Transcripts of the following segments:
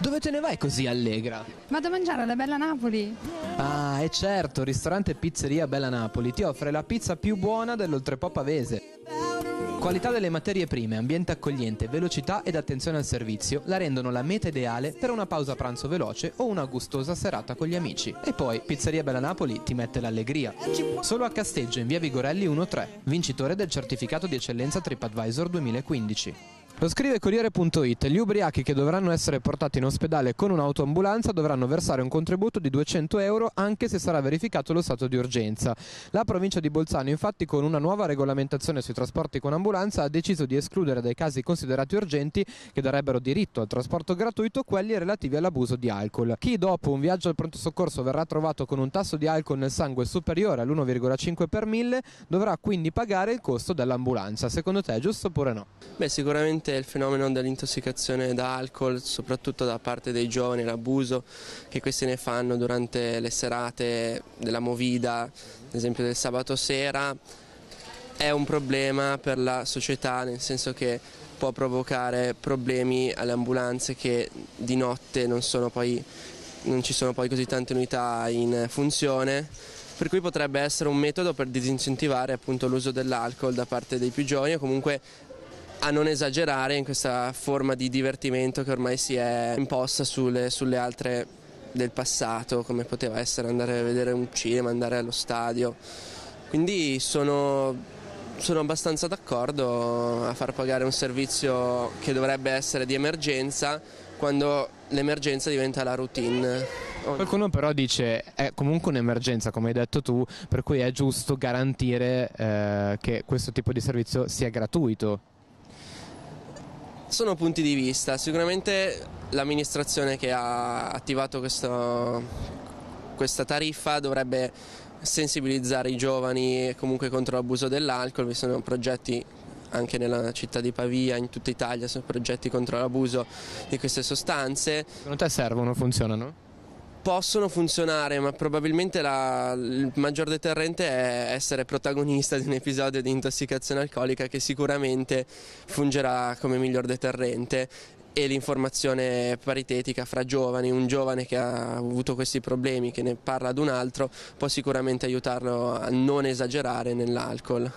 Dove te ne vai così allegra? Vado a mangiare alla Bella Napoli. Ah, e certo, ristorante Pizzeria Bella Napoli ti offre la pizza più buona dell'oltrepo pavese. Qualità delle materie prime, ambiente accogliente, velocità ed attenzione al servizio la rendono la meta ideale per una pausa pranzo veloce o una gustosa serata con gli amici. E poi Pizzeria Bella Napoli ti mette l'allegria. Solo a Casteggio in via Vigorelli 1-3, vincitore del certificato di eccellenza TripAdvisor 2015. Lo scrive Corriere.it, gli ubriachi che dovranno essere portati in ospedale con un'autoambulanza dovranno versare un contributo di 200 euro anche se sarà verificato lo stato di urgenza. La provincia di Bolzano infatti con una nuova regolamentazione sui trasporti con ambulanza ha deciso di escludere dai casi considerati urgenti che darebbero diritto al trasporto gratuito quelli relativi all'abuso di alcol. Chi dopo un viaggio al pronto soccorso verrà trovato con un tasso di alcol nel sangue superiore all'1,5 per mille dovrà quindi pagare il costo dell'ambulanza. Secondo te è giusto oppure no? Beh, sicuramente il fenomeno dell'intossicazione da alcol, soprattutto da parte dei giovani, l'abuso che questi ne fanno durante le serate della movida, ad esempio del sabato sera, è un problema per la società, nel senso che può provocare problemi alle ambulanze che di notte non, poi, non ci sono poi così tante unità in funzione. Per cui potrebbe essere un metodo per disincentivare l'uso dell'alcol da parte dei più giovani o comunque a non esagerare in questa forma di divertimento che ormai si è imposta sulle, sulle altre del passato, come poteva essere andare a vedere un cinema, andare allo stadio. Quindi sono, sono abbastanza d'accordo a far pagare un servizio che dovrebbe essere di emergenza quando l'emergenza diventa la routine. Qualcuno però dice è comunque un'emergenza, come hai detto tu, per cui è giusto garantire eh, che questo tipo di servizio sia gratuito. Sono punti di vista, sicuramente l'amministrazione che ha attivato questo, questa tariffa dovrebbe sensibilizzare i giovani comunque contro l'abuso dell'alcol, vi sono progetti anche nella città di Pavia, in tutta Italia, sono progetti contro l'abuso di queste sostanze. Secondo te servono, funzionano? Possono funzionare, ma probabilmente la, il maggior deterrente è essere protagonista di un episodio di intossicazione alcolica che sicuramente fungerà come miglior deterrente e l'informazione paritetica fra giovani, un giovane che ha avuto questi problemi, che ne parla ad un altro, può sicuramente aiutarlo a non esagerare nell'alcol.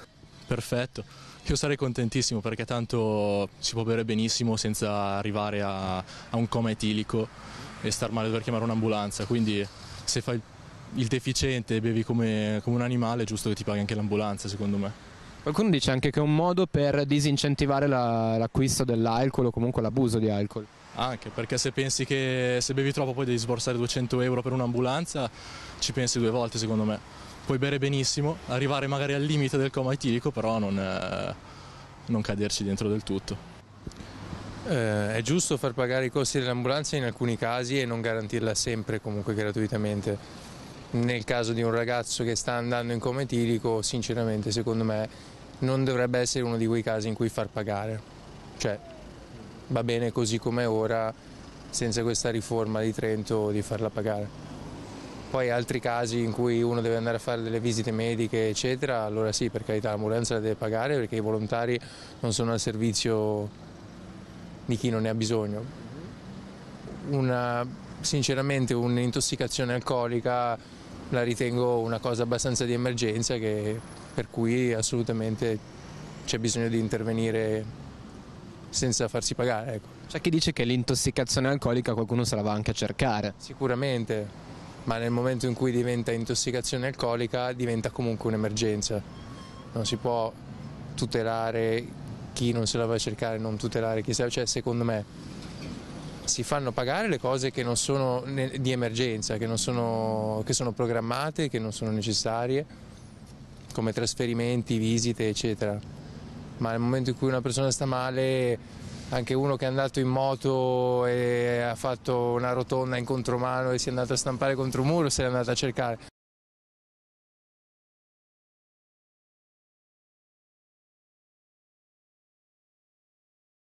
Perfetto. Io sarei contentissimo perché tanto si può bere benissimo senza arrivare a, a un coma etilico e star male dover chiamare un'ambulanza, quindi se fai il deficiente e bevi come, come un animale è giusto che ti paghi anche l'ambulanza secondo me. Qualcuno dice anche che è un modo per disincentivare la, l'acquisto dell'alcol o comunque l'abuso di alcol. Anche perché se pensi che se bevi troppo poi devi sborsare 200 euro per un'ambulanza, ci pensi due volte secondo me. Puoi bere benissimo, arrivare magari al limite del coma etilico, però non, eh, non caderci dentro del tutto. Eh, è giusto far pagare i costi dell'ambulanza in alcuni casi e non garantirla sempre comunque gratuitamente. Nel caso di un ragazzo che sta andando in coma etilico, sinceramente secondo me non dovrebbe essere uno di quei casi in cui far pagare. Cioè, va bene così come ora, senza questa riforma di Trento, di farla pagare. Poi altri casi in cui uno deve andare a fare delle visite mediche, eccetera, allora sì, per carità, l'ambulanza la deve pagare perché i volontari non sono al servizio di chi non ne ha bisogno. Una, sinceramente un'intossicazione alcolica la ritengo una cosa abbastanza di emergenza che, per cui assolutamente c'è bisogno di intervenire senza farsi pagare. Ecco. C'è chi dice che l'intossicazione alcolica qualcuno se la va anche a cercare. Sicuramente, ma nel momento in cui diventa intossicazione alcolica diventa comunque un'emergenza. Non si può tutelare chi non se la va a cercare, non tutelare chi se la cioè secondo me si fanno pagare le cose che non sono di emergenza, che, sono, che sono programmate, che non sono necessarie, come trasferimenti, visite, eccetera. Ma nel momento in cui una persona sta male, anche uno che è andato in moto e ha fatto una rotonda in contromano e si è andato a stampare contro un muro, se l'è andato a cercare.